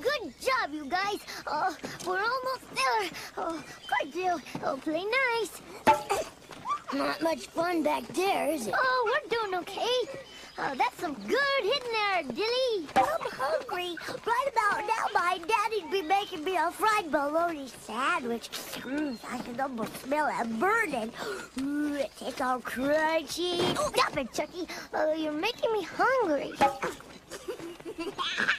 Good job, you guys. Oh, we're almost there. Oh, good deal. Oh, play nice. Not much fun back there, is it? Oh, we're doing okay. Oh, that's some good hitting there, Dilly. I'm hungry. Right about now, my daddy'd be making me a fried bologna sandwich. Mm, I can almost smell it burning. Ooh, it tastes all crunchy. Stop it, Chucky. Oh, you're making me hungry.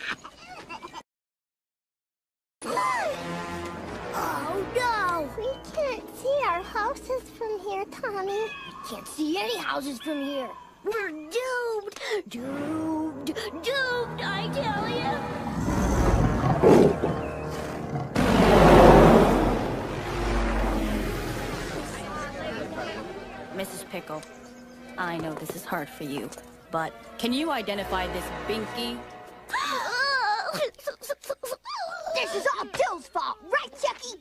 Tommy. Can't see any houses from here. We're doomed! Doomed! Doomed, I tell you! Mrs. Pickle, I know this is hard for you, but can you identify this Binky? this is all Dil's fault, right, Chucky?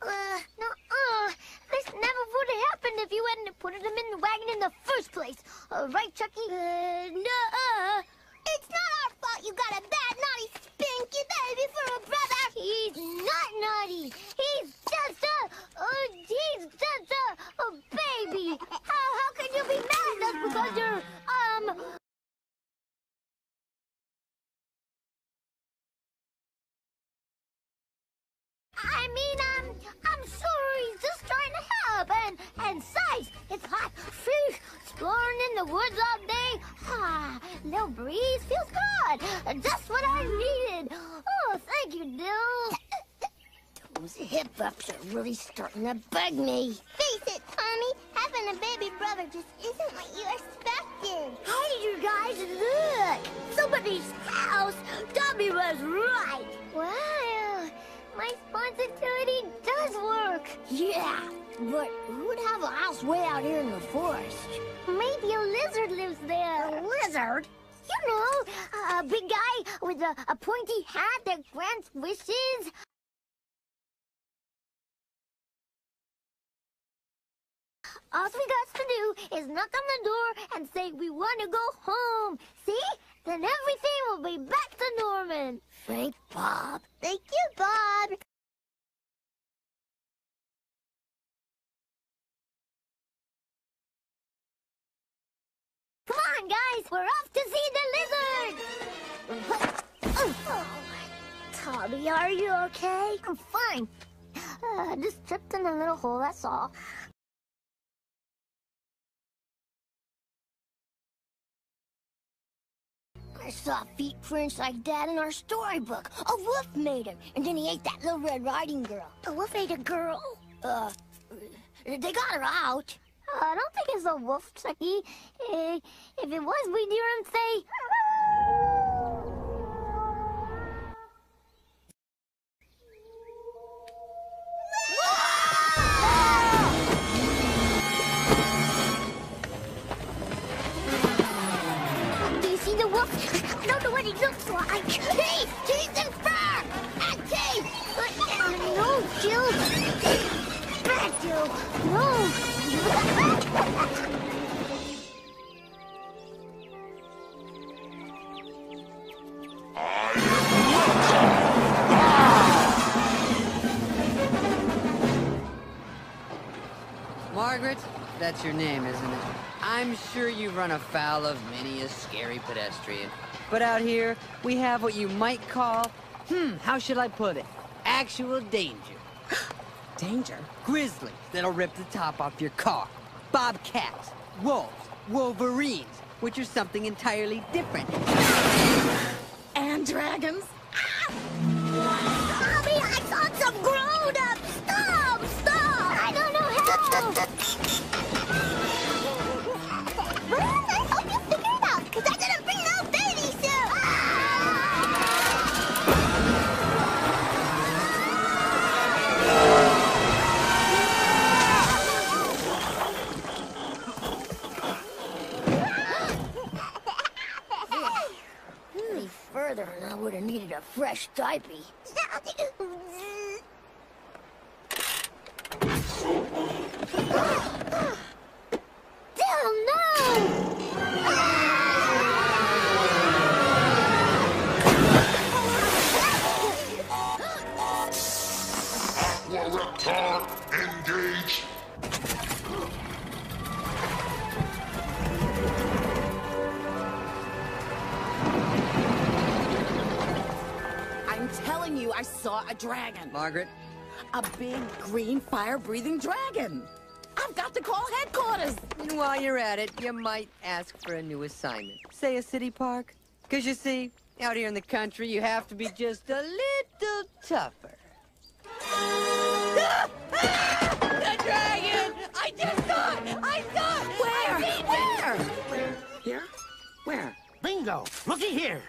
Uh, no, uh, this never would have happened if you hadn't put him in the wagon in the first place. Uh, right, Chucky? Uh, no, it's not our fault you got a bad, in the woods all day. Ah, little breeze feels good, just what I needed. Oh, thank you, Dil. Those hip ups are really starting to bug me. Face it, Tommy, having a baby brother just isn't what you expected. Hey, you guys, look! Somebody's house! Tommy was right! Wow, my sponsibility does work. Yeah, but who would have a house way out here in the forest? Maybe a lizard lives there. A lizard? You know, a big guy with a, a pointy hat that grants wishes. All we got to do is knock on the door and say we want to go home. See? Then everything will be back to Norman. Thank Bob. Thank you, Bob. Come on, guys. We're off to see the lizard. Tommy, are you okay? I'm fine. Uh, just tripped in a little hole, that's all. I saw feet prints like that in our storybook. A wolf made him, and then he ate that little Red Riding Girl. A wolf ate a girl? Uh, they got her out. Uh, I don't think it's a wolf, Chucky. Uh, if it was, we'd hear him say... I don't know what he looks like. Teeth! Teeth and fur! And teeth! Uh, no, Jill. Bad Jill. No. Margaret, that's your name, isn't it? I'm sure you run afoul of many a scary pedestrian. But out here, we have what you might call, hmm, how should I put it? Actual danger. Danger? Grizzlies that'll rip the top off your car. Bobcats, wolves, wolverines, which are something entirely different. And dragons? further and I would have needed a fresh diaper. Reptile! Saw a dragon. Margaret, A big green fire-breathing dragon. I've got to call headquarters. and while you're at it, you might ask for a new assignment. Say a city park. Because you see, out here in the country, you have to be just a little tougher. the dragon! I just saw it! I saw it! Where? Where? Here? Where? Bingo! Looky here.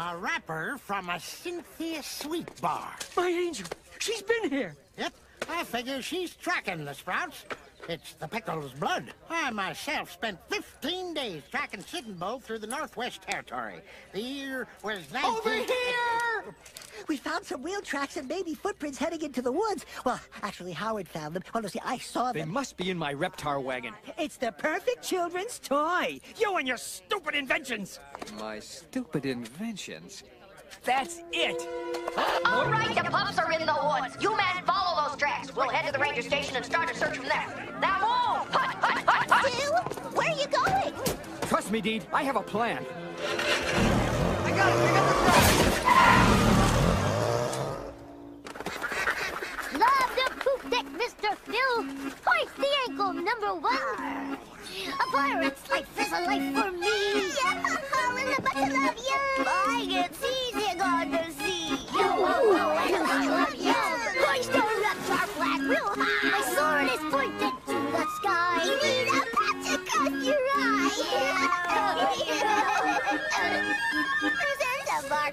A wrapper from a Cynthia Sweet Bar. My angel, she's been here. Yep, I figure she's tracking the Sprouts. It's the Pickle's blood. I myself spent 15 days tracking Sitting Bull through the Northwest Territory. The year was 19... Over here! We found some wheel tracks and maybe footprints heading into the woods. Well, actually, Howard found them. Well, no, see, I saw them. They must be in my Reptar wagon. It's the perfect children's toy. You and your stupid inventions! My stupid inventions? That's it! All right, the pups are in the woods. You We'll head to the ranger station and start a search from there. Now move! Hut, hut, hut, hut. Stu, where are you going? Trust me, Deed, I have a plan. I got it! I got the ah! Love the poop deck, Mr. Phil. Hoist the ankle, number one. A pirate's life is a life for me.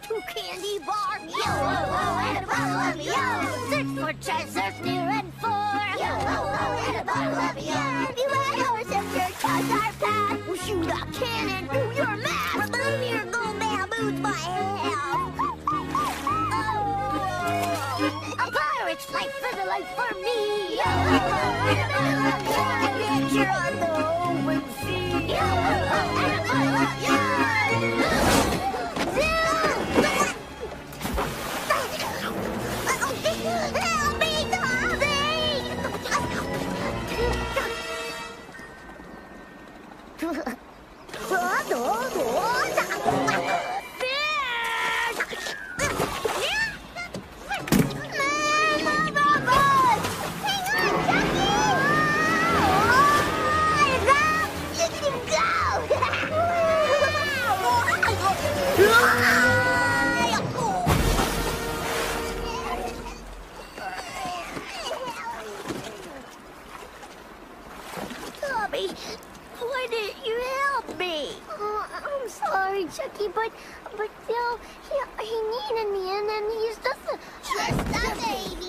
To candy bar. Yo, oh, oh, and a bottle of yo. Search for treasures near and far. Yo, oh, oh, and a bottle of yo. If your toes are fat, we'll shoot a cannon through your mouth. Remove your gold bamboo's my help. Oh. A pirate's life is a life for me. Yo, oh, oh, and a bottle of yo. Adventure on the I'm sorry, Chucky, but but Phil, he he needed me, and then he's just a Just a baby.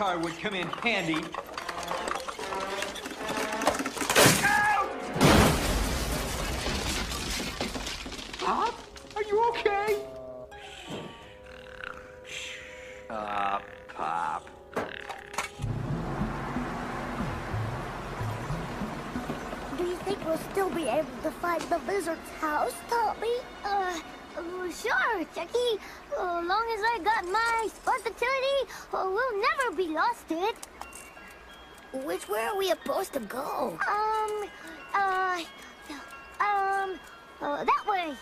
Daktar would come in handy. Ow! Pop? Are you okay? Ah, Pop. Do you think we'll still be able to find the lizard's house, Tommy? Uh, uh, sure, Chucky. Uh, long as I got my spontaneity, uh, we'll never be lost to it. Which way are we supposed to go? Um, uh, um, uh, that way.